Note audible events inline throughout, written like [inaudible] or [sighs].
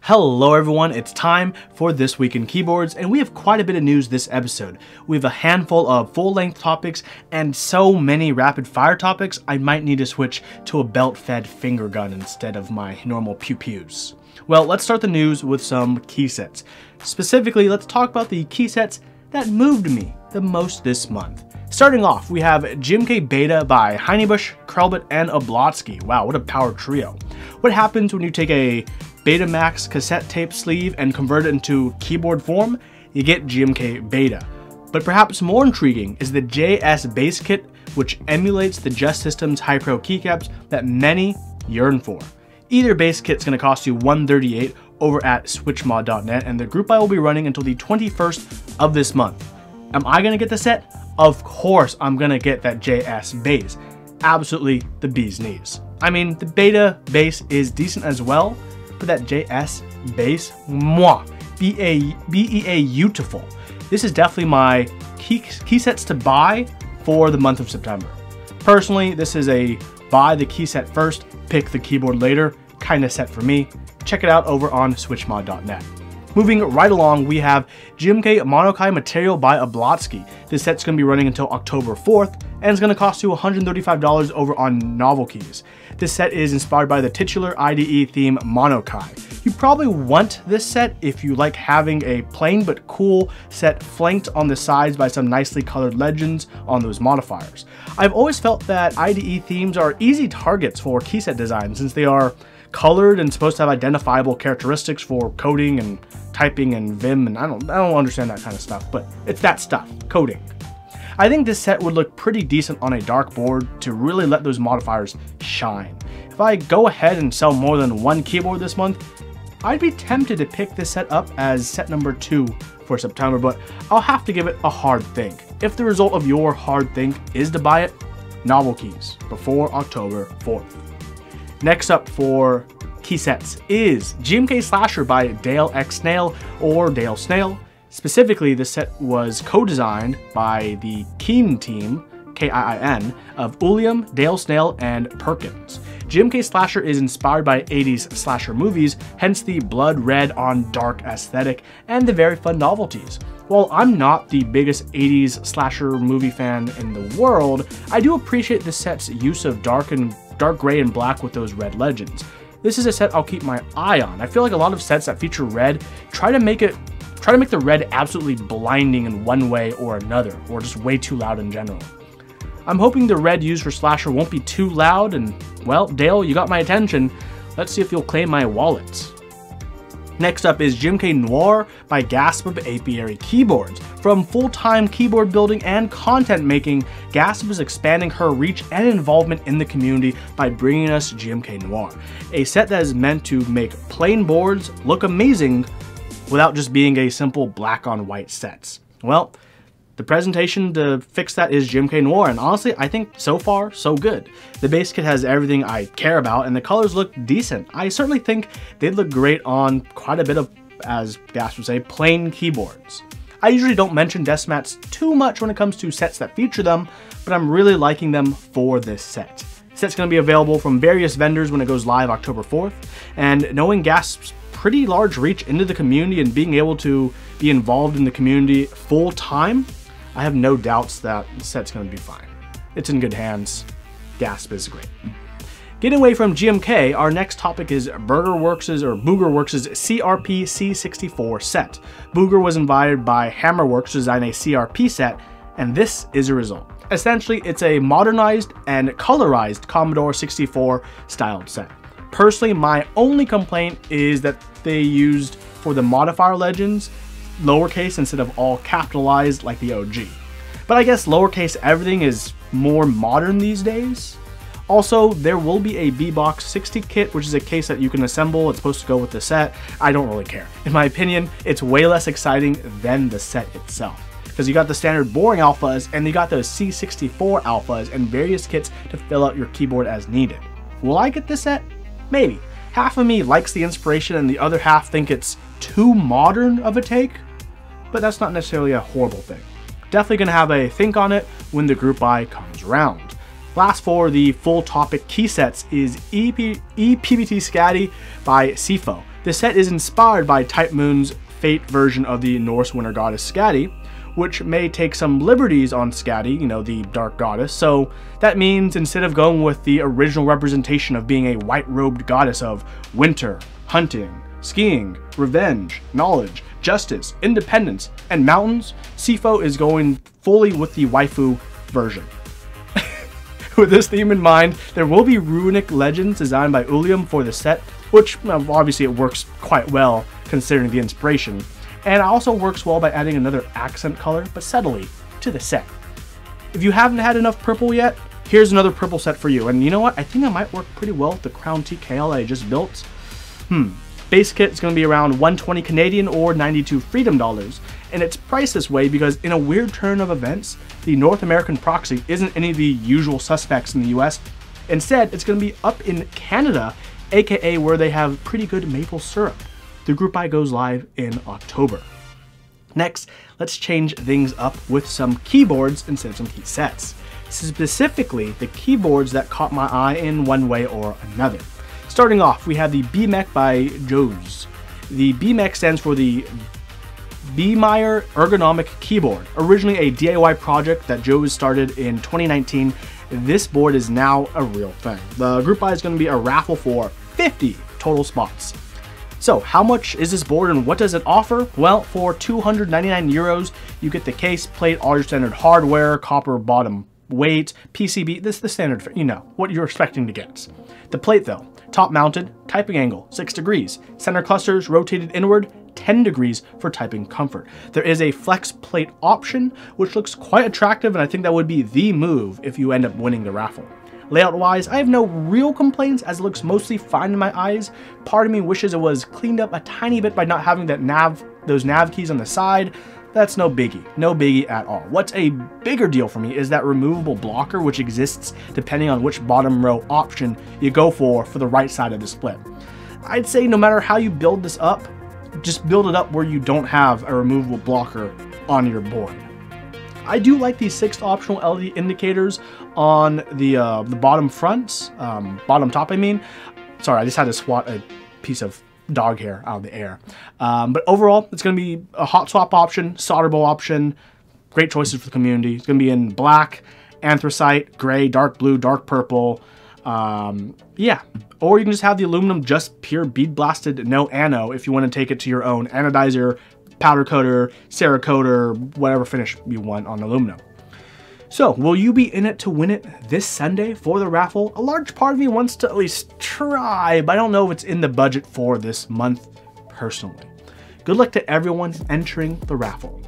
Hello everyone, it's time for This Week in Keyboards, and we have quite a bit of news this episode. We have a handful of full-length topics and so many rapid-fire topics, I might need to switch to a belt-fed finger gun instead of my normal pew-pews. Well, let's start the news with some key sets. Specifically, let's talk about the key sets that moved me the most this month. Starting off, we have GMK Beta by Hineybush, Krelbit, and Oblotsky. Wow, what a power trio. What happens when you take a Betamax cassette tape sleeve and convert it into keyboard form? You get GMK Beta. But perhaps more intriguing is the JS Base Kit, which emulates the Just Systems High Pro keycaps that many yearn for. Either base kit's going to cost you 138 over at switchmod.net, and the group buy will be running until the 21st of this month. Am I going to get the set? Of course I'm going to get that JS base. Absolutely the bee's knees. I mean, the beta base is decent as well, but that JS base, moi, B-E-A beautiful. This is definitely my key, key sets to buy for the month of September. Personally, this is a buy the key set first, pick the keyboard later kind of set for me. Check it out over on switchmod.net. Moving right along, we have GMK Monokai Material by Oblotsky. This set's going to be running until October 4th, and it's going to cost you $135 over on Novelkeys. This set is inspired by the titular IDE theme Monokai. You probably want this set if you like having a plain but cool set flanked on the sides by some nicely colored legends on those modifiers. I've always felt that IDE themes are easy targets for keyset design since they are colored and supposed to have identifiable characteristics for coding and typing and Vim and I don't I don't understand that kind of stuff, but it's that stuff, coding. I think this set would look pretty decent on a dark board to really let those modifiers shine. If I go ahead and sell more than one keyboard this month, I'd be tempted to pick this set up as set number two for September, but I'll have to give it a hard think. If the result of your hard think is to buy it, novel keys before October 4th. Next up for key sets is GMK Slasher by Dale X Snail or Dale Snail. Specifically, this set was co-designed by the Keen team, K-I-I-N, of Ulium, Dale Snail, and Perkins. GMK Slasher is inspired by 80s slasher movies, hence the blood red on dark aesthetic and the very fun novelties. While I'm not the biggest 80s slasher movie fan in the world, I do appreciate the set's use of dark and dark gray and black with those red legends. This is a set I'll keep my eye on. I feel like a lot of sets that feature red try to make it try to make the red absolutely blinding in one way or another, or just way too loud in general. I'm hoping the red used for Slasher won't be too loud, and well, Dale, you got my attention. Let's see if you'll claim my wallet. Next up is GMK Noire by Gaspab Apiary Keyboards. From full-time keyboard building and content making, Gaspab is expanding her reach and involvement in the community by bringing us GMK Noire, a set that is meant to make plain boards look amazing without just being a simple black on white sets. Well, the presentation to fix that is GMK Noire, and honestly, I think so far, so good. The base kit has everything I care about, and the colors look decent. I certainly think they'd look great on quite a bit of, as Gas would say, plain keyboards. I usually don't mention desk mats too much when it comes to sets that feature them, but I'm really liking them for this set. set's to be available from various vendors when it goes live October 4th, and knowing Gasp's pretty large reach into the community and being able to be involved in the community full time, I have no doubts that the set's going to be fine. It's in good hands. Gasp is great. Getting away from GMK, our next topic is BurgerWorks' or Boogerworks' CRP C64 set. Booger was invited by Hammerworks to design a CRP set, and this is a result. Essentially, it's a modernized and colorized Commodore 64 styled set. Personally, my only complaint is that they used for the modifier legends lowercase instead of all capitalized like the OG. But I guess lowercase everything is more modern these days. Also, there will be a B-Box 60 kit, which is a case that you can assemble. It's supposed to go with the set. I don't really care. In my opinion, it's way less exciting than the set itself. Because you got the standard boring alphas, and you got those C64 alphas, and various kits to fill out your keyboard as needed. Will I get this set? Maybe. Half of me likes the inspiration, and the other half think it's too modern of a take but that's not necessarily a horrible thing. Definitely gonna have a think on it when the group buy comes around. Last for the full topic key sets is EP, EPBT Skadi by Sifo. The set is inspired by Type Moon's Fate version of the Norse winter goddess Skadi, which may take some liberties on Skadi, you know, the dark goddess. So that means instead of going with the original representation of being a white robed goddess of winter, hunting, skiing, revenge, knowledge, justice, independence, and mountains, Sifo is going fully with the waifu version. [laughs] with this theme in mind, there will be runic legends designed by Ulium for the set, which obviously it works quite well considering the inspiration, and it also works well by adding another accent color, but subtly, to the set. If you haven't had enough purple yet, here's another purple set for you, and you know what, I think it might work pretty well with the Crown TKL I just built. Hmm, Base kit is going to be around 120 Canadian or 92 Freedom dollars, and it's priced this way because in a weird turn of events, the North American proxy isn't any of the usual suspects in the US. Instead, it's going to be up in Canada, aka where they have pretty good maple syrup. The Group Buy goes live in October. Next, let's change things up with some keyboards instead of some key sets. Specifically, the keyboards that caught my eye in one way or another. Starting off, we have the BMEK by Joes. The BMEK stands for the Bmeyer Ergonomic Keyboard. Originally a DIY project that Joes started in 2019, this board is now a real thing. The group buy is going to be a raffle for 50 total spots. So how much is this board and what does it offer? Well, for 299 euros, you get the case, plate, all your standard hardware, copper bottom weight, PCB, this is the standard, you know, what you're expecting to get. The plate though, top mounted, typing angle, 6 degrees, center clusters rotated inward, 10 degrees for typing comfort. There is a flex plate option, which looks quite attractive and I think that would be the move if you end up winning the raffle. Layout wise, I have no real complaints as it looks mostly fine in my eyes. Part of me wishes it was cleaned up a tiny bit by not having that nav, those nav keys on the side, that's no biggie, no biggie at all. What's a bigger deal for me is that removable blocker which exists depending on which bottom row option you go for for the right side of the split. I'd say no matter how you build this up, just build it up where you don't have a removable blocker on your board. I do like these six optional LED indicators on the uh, the bottom front, um, bottom top I mean. Sorry, I just had to swat a piece of dog hair out of the air. Um, but overall, it's going to be a hot swap option, solderable option. Great choices for the community. It's going to be in black, anthracite, gray, dark blue, dark purple. Um, yeah, or you can just have the aluminum just pure bead blasted, no ano if you want to take it to your own anodizer, powder coater, Cerakote, whatever finish you want on aluminum. So, will you be in it to win it this Sunday for the raffle? A large part of me wants to at least try, but I don't know if it's in the budget for this month personally. Good luck to everyone entering the raffle.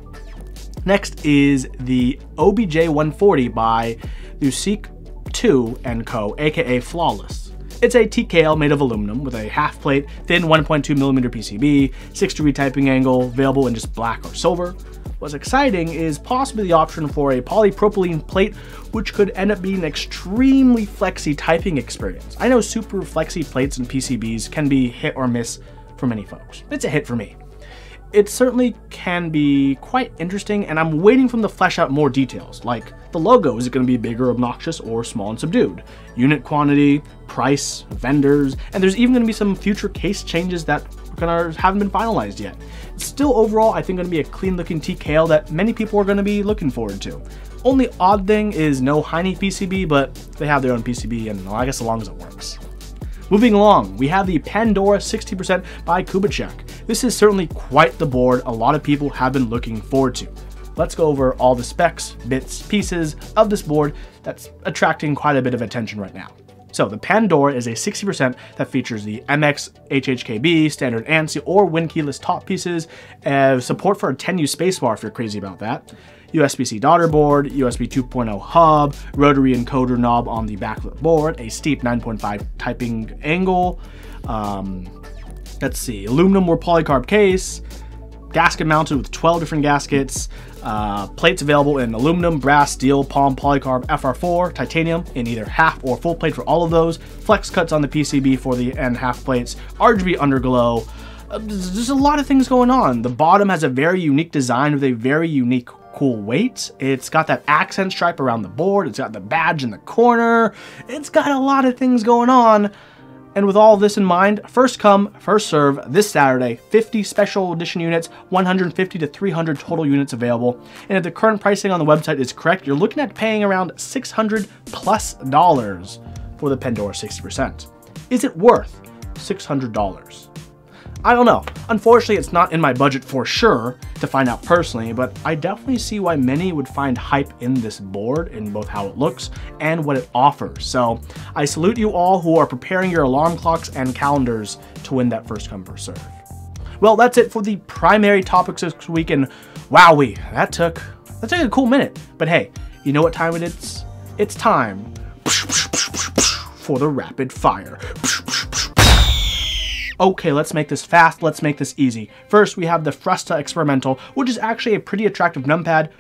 Next is the OBJ 140 by Lucic 2 & Co, aka Flawless. It's a TKL made of aluminum with a half plate, thin 1.2mm PCB, 6 degree typing angle, available in just black or silver. What's exciting is possibly the option for a polypropylene plate, which could end up being an extremely flexy typing experience. I know super flexy plates and PCBs can be hit or miss for many folks. It's a hit for me. It certainly can be quite interesting, and I'm waiting for them to flesh out more details, like the logo, is it going to be bigger, obnoxious, or small and subdued? Unit quantity, price, vendors, and there's even going to be some future case changes that haven't been finalized yet. Still overall, I think gonna be a clean looking TKL that many people are gonna be looking forward to. Only odd thing is no Hiney PCB, but they have their own PCB and I guess as long as it works. Moving along, we have the Pandora 60% by Kubitschek. This is certainly quite the board a lot of people have been looking forward to. Let's go over all the specs, bits, pieces of this board that's attracting quite a bit of attention right now. So the Pandora is a 60% that features the MX HHKB, standard ANSI, or Win keyless top pieces, uh, support for a 10U spacebar if you're crazy about that, USB-C daughter board, USB 2.0 hub, rotary encoder knob on the back of the board, a steep 9.5 typing angle, um, let's see, aluminum or polycarb case, gasket mounted with 12 different gaskets, uh, plates available in aluminum, brass, steel, POM, polycarb, FR4, titanium in either half or full plate for all of those, flex cuts on the PCB for the end half plates, RGB underglow. Uh, there's a lot of things going on. The bottom has a very unique design with a very unique cool weight. It's got that accent stripe around the board. It's got the badge in the corner. It's got a lot of things going on. And with all this in mind, first come, first serve this Saturday, 50 special edition units, 150 to 300 total units available. And if the current pricing on the website is correct, you're looking at paying around 600 plus dollars for the Pandora 60%. Is it worth $600? I don't know. Unfortunately, it's not in my budget for sure to find out personally, but I definitely see why many would find hype in this board in both how it looks and what it offers. So I salute you all who are preparing your alarm clocks and calendars to win that first come first serve. Well, that's it for the primary topics this week, and wowee, that took that took a cool minute. But hey, you know what time it is? It's time for the rapid fire. Okay, let's make this fast, let's make this easy. First, we have the Frusta Experimental, which is actually a pretty attractive numpad,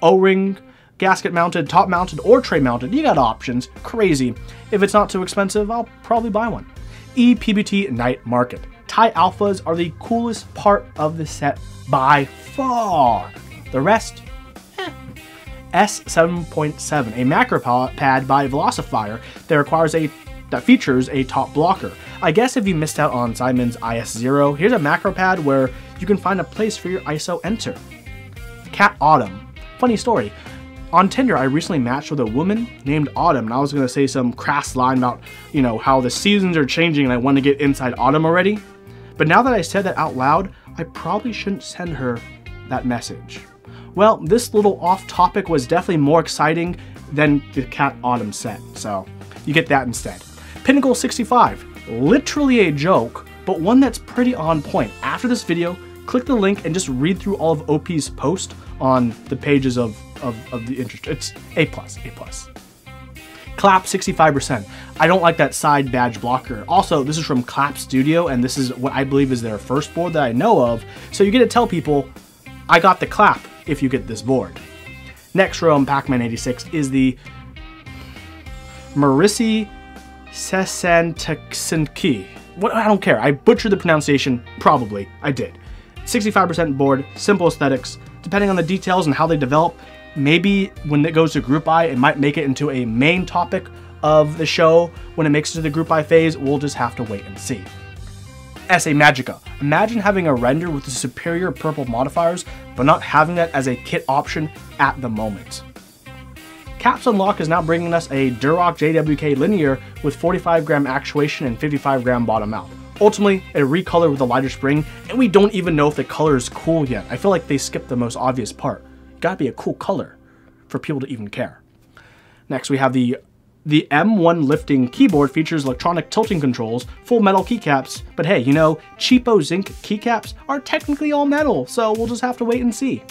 O-ring, gasket mounted, top mounted, or tray mounted. You got options, crazy. If it's not too expensive, I'll probably buy one. EPBT Night Market. Tie alphas are the coolest part of the set by far. The rest, eh. S7.7, a macro pad by Velocifier that requires a that features a top blocker. I guess if you missed out on Simon's IS0, here's a macro pad where you can find a place for your ISO enter. Kat Autumn. Funny story. On Tinder, I recently matched with a woman named Autumn, and I was gonna say some crass line about, you know, how the seasons are changing and I want to get inside Autumn already. But now that I said that out loud, I probably shouldn't send her that message. Well, this little off topic was definitely more exciting than the Kat Autumn set, so you get that instead. Pinnacle 65, literally a joke, but one that's pretty on point. After this video, click the link and just read through all of OP's post on the pages of, of, of the interest. It's A+, plus, A+. plus. Clap 65%. I don't like that side badge blocker. Also, this is from Clap Studio, and this is what I believe is their first board that I know of. So you get to tell people, I got the clap if you get this board. Next row in Pac-Man 86 is the Marissi Sesantaksinki. What I don't care. I butchered the pronunciation. Probably. I did. 65% board, simple aesthetics. Depending on the details and how they develop, maybe when it goes to group buy, it might make it into a main topic of the show. When it makes it to the group buy phase, we'll just have to wait and see. SA Magica. Imagine having a render with the superior purple modifiers, but not having that as a kit option at the moment. Caps Unlock is now bringing us a Durock JWK Linear with 45 gram actuation and 55 gram bottom mount. Ultimately, a recolor with a lighter spring, and we don't even know if the color is cool yet. I feel like they skipped the most obvious part. Gotta be a cool color for people to even care. Next, we have the the M1 lifting keyboard features electronic tilting controls, full metal keycaps, but hey, you know, cheapo zinc keycaps are technically all metal, so we'll just have to wait and see.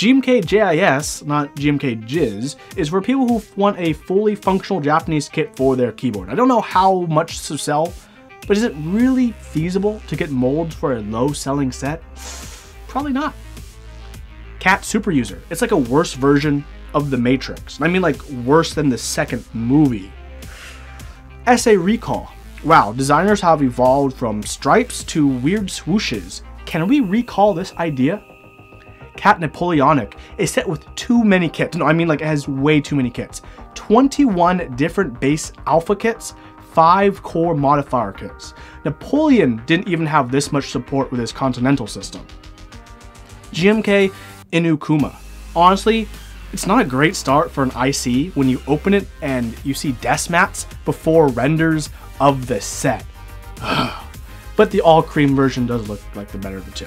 GMK JIS, not GMK Jizz, is for people who want a fully functional Japanese kit for their keyboard. I don't know how much to sell, but is it really feasible to get molds for a low selling set? Probably not. Cat Super User. It's like a worse version of The Matrix. I mean like worse than the second movie. SA Recall. Wow, designers have evolved from stripes to weird swooshes. Can we recall this idea? Kat Napoleonic is set with too many kits. No, I mean like it has way too many kits. 21 different base alpha kits, 5 core modifier kits. Napoleon didn't even have this much support with his continental system. GMK Inukuma. Honestly, it's not a great start for an IC when you open it and you see desk mats before renders of the set. [sighs] but the all cream version does look like the better of the two.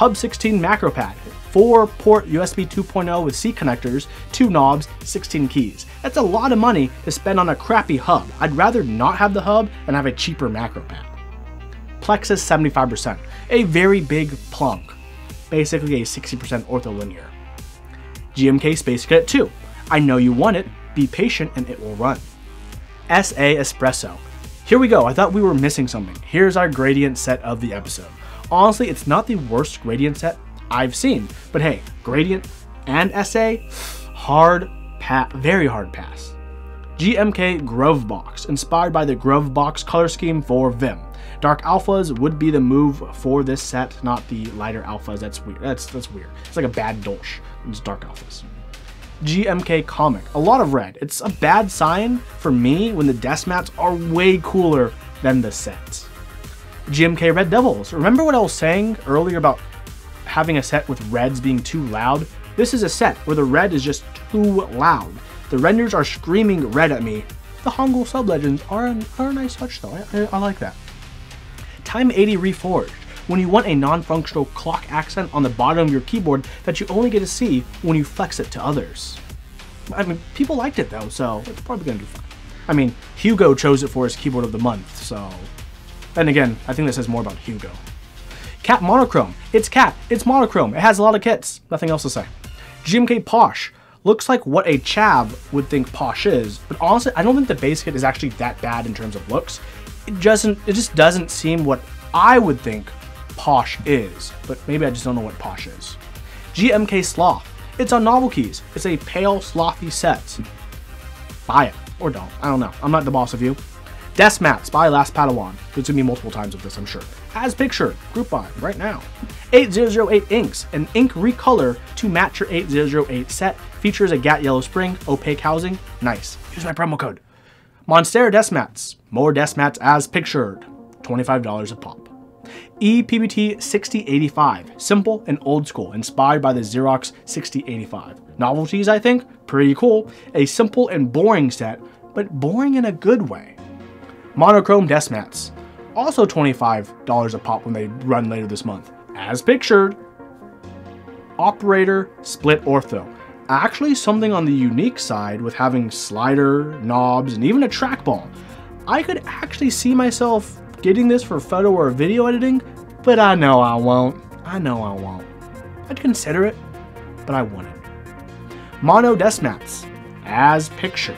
Hub 16 macro pad, 4 port USB 2.0 with C connectors, 2 knobs, 16 keys. That's a lot of money to spend on a crappy hub. I'd rather not have the hub and have a cheaper macro pad. Plexus 75%, a very big Planck, basically a 60% ortholinear. GMK Space Cadet 2, I know you want it, be patient and it will run. SA Espresso, here we go, I thought we were missing something. Here's our gradient set of the episode. Honestly, it's not the worst gradient set I've seen, but hey, gradient and SA, hard pass, very hard pass. GMK Gruvbox, inspired by the Gruvbox color scheme for Vim. Dark alphas would be the move for this set, not the lighter alphas. That's weird. That's that's weird. It's like a bad dolch. It's dark alphas. GMK comic. A lot of red. It's a bad sign for me when the desk mats are way cooler than the sets. GMK Red Devils. Remember what I was saying earlier about having a set with reds being too loud? This is a set where the red is just too loud. The renders are screaming red at me. The Hangul sub-legends are, are a nice touch though, I, I like that. Time 80 Reforged. When you want a non-functional clock accent on the bottom of your keyboard that you only get to see when you flex it to others. I mean, people liked it though, so it's probably gonna do fine. I mean, Hugo chose it for his keyboard of the month, so then again, I think this says more about Hugo. Kat Monochrome. It's cat. It's monochrome. It has a lot of kits. Nothing else to say. GMK Posh. Looks like what a chav would think Posh is, but honestly, I don't think the base kit is actually that bad in terms of looks. It doesn't. It just doesn't seem what I would think Posh is, but maybe I just don't know what Posh is. GMK Sloth. It's on Novel Keys. It's a pale, slothy set. Buy it. Or don't. I don't know. I'm not the boss of you. Desk Mats by Last Padawan. There's gonna be multiple times of this, I'm sure. As pictured, group buy right now. 8008 inks, an ink recolor to match your 8008 set. Features a GAT yellow spring, opaque housing. Nice. Use my promo code. Monstera Desk Mats. More desk mats as pictured. $25 a pop. EPBT 6085. Simple and old school, inspired by the Xerox 6085. Novelties, I think? Pretty cool. A simple and boring set, but boring in a good way monochrome desk mats. Also $25 a pop when they run later this month. As pictured. Operator split ortho. Actually something on the unique side with having slider, knobs, and even a trackball. I could actually see myself getting this for photo or video editing, but I know I won't. I know I won't. I'd consider it, but I wouldn't. Mono desk mats, as pictured.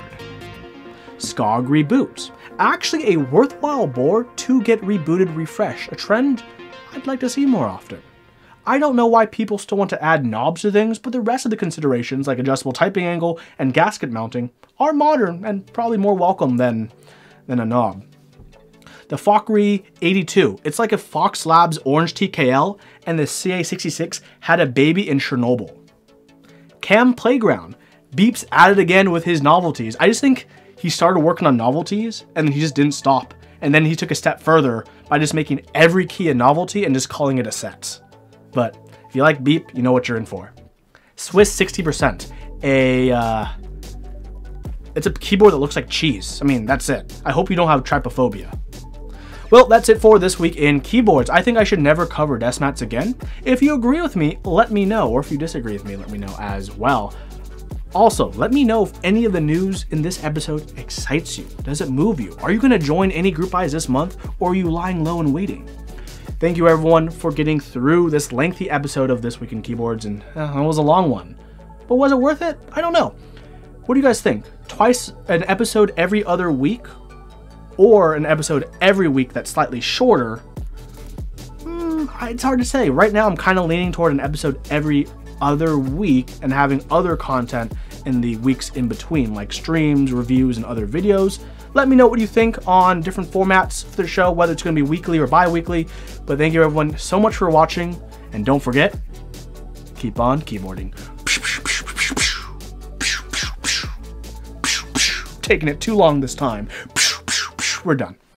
SCOG reboots actually a worthwhile board to get rebooted refresh, a trend I'd like to see more often. I don't know why people still want to add knobs to things, but the rest of the considerations, like adjustable typing angle and gasket mounting, are modern and probably more welcome than, than a knob. The Fockery 82. It's like if Fox Labs Orange TKL and the CA66 had a baby in Chernobyl. Cam Playground. Beeps at it again with his novelties. I just think he started working on novelties and then he just didn't stop. And then he took a step further by just making every key a novelty and just calling it a set. But if you like Beep, you know what you're in for. Swiss 60%. A, uh, it's a keyboard that looks like cheese. I mean, that's it. I hope you don't have trypophobia. Well, that's it for this week in keyboards. I think I should never cover desk mats again. If you agree with me, let me know, or if you disagree with me, let me know as well. Also, let me know if any of the news in this episode excites you. Does it move you? Are you going to join any group buys this month, or are you lying low and waiting? Thank you everyone for getting through this lengthy episode of This Week in Keyboards, and uh, it was a long one. But was it worth it? I don't know. What do you guys think? Twice an episode every other week? Or an episode every week that's slightly shorter? Mm, it's hard to say. Right now, I'm kind of leaning toward an episode every other week and having other content in the weeks in between, like streams, reviews, and other videos. Let me know what you think on different formats for the show, whether it's going to be weekly or bi weekly. But thank you, everyone, so much for watching. And don't forget, keep on keyboarding. Taking it too long this time. We're done.